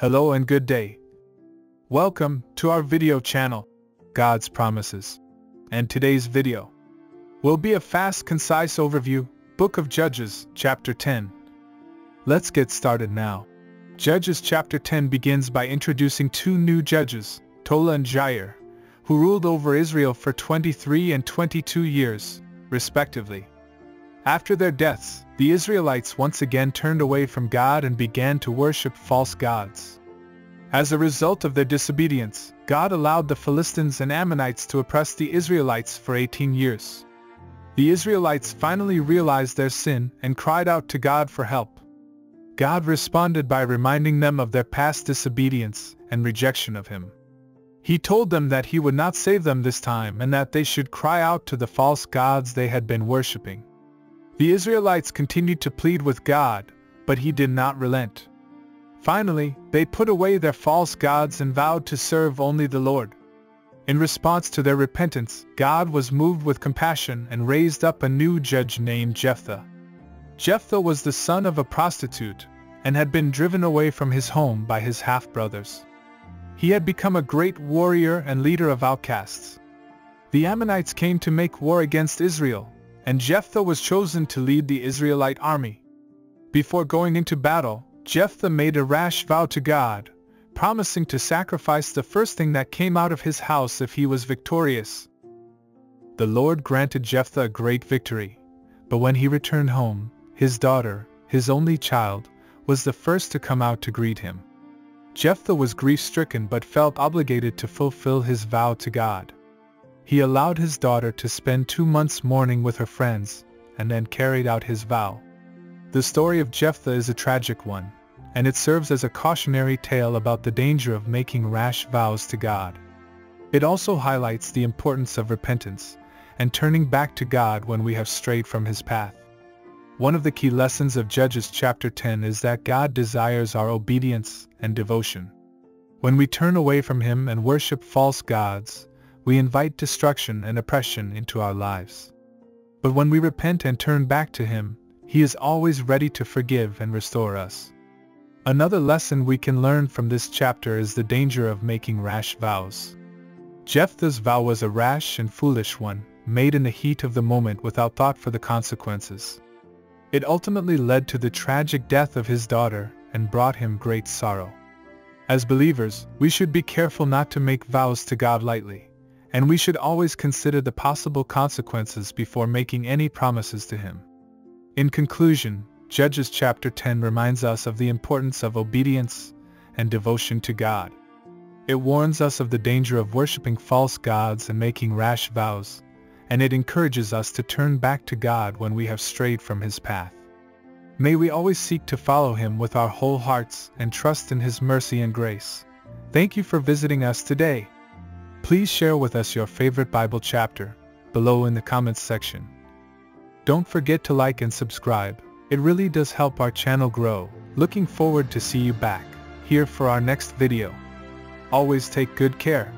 Hello and good day. Welcome to our video channel, God's Promises. And today's video will be a fast, concise overview, Book of Judges, chapter 10. Let's get started now. Judges chapter 10 begins by introducing two new judges, Tola and Jair, who ruled over Israel for 23 and 22 years, respectively. After their deaths, the Israelites once again turned away from God and began to worship false gods. As a result of their disobedience, God allowed the Philistines and Ammonites to oppress the Israelites for 18 years. The Israelites finally realized their sin and cried out to God for help. God responded by reminding them of their past disobedience and rejection of Him. He told them that He would not save them this time and that they should cry out to the false gods they had been worshipping. The Israelites continued to plead with God, but he did not relent. Finally, they put away their false gods and vowed to serve only the Lord. In response to their repentance, God was moved with compassion and raised up a new judge named Jephthah. Jephthah was the son of a prostitute and had been driven away from his home by his half-brothers. He had become a great warrior and leader of outcasts. The Ammonites came to make war against Israel, and Jephthah was chosen to lead the Israelite army. Before going into battle, Jephthah made a rash vow to God, promising to sacrifice the first thing that came out of his house if he was victorious. The Lord granted Jephthah a great victory, but when he returned home, his daughter, his only child, was the first to come out to greet him. Jephthah was grief-stricken but felt obligated to fulfill his vow to God. He allowed his daughter to spend two months mourning with her friends, and then carried out his vow. The story of Jephthah is a tragic one, and it serves as a cautionary tale about the danger of making rash vows to God. It also highlights the importance of repentance and turning back to God when we have strayed from his path. One of the key lessons of Judges chapter 10 is that God desires our obedience and devotion. When we turn away from him and worship false gods, we invite destruction and oppression into our lives. But when we repent and turn back to Him, He is always ready to forgive and restore us. Another lesson we can learn from this chapter is the danger of making rash vows. Jephthah's vow was a rash and foolish one, made in the heat of the moment without thought for the consequences. It ultimately led to the tragic death of his daughter and brought him great sorrow. As believers, we should be careful not to make vows to God lightly and we should always consider the possible consequences before making any promises to him. In conclusion, Judges chapter 10 reminds us of the importance of obedience and devotion to God. It warns us of the danger of worshipping false gods and making rash vows, and it encourages us to turn back to God when we have strayed from His path. May we always seek to follow Him with our whole hearts and trust in His mercy and grace. Thank you for visiting us today. Please share with us your favorite Bible chapter below in the comments section. Don't forget to like and subscribe. It really does help our channel grow. Looking forward to see you back here for our next video. Always take good care.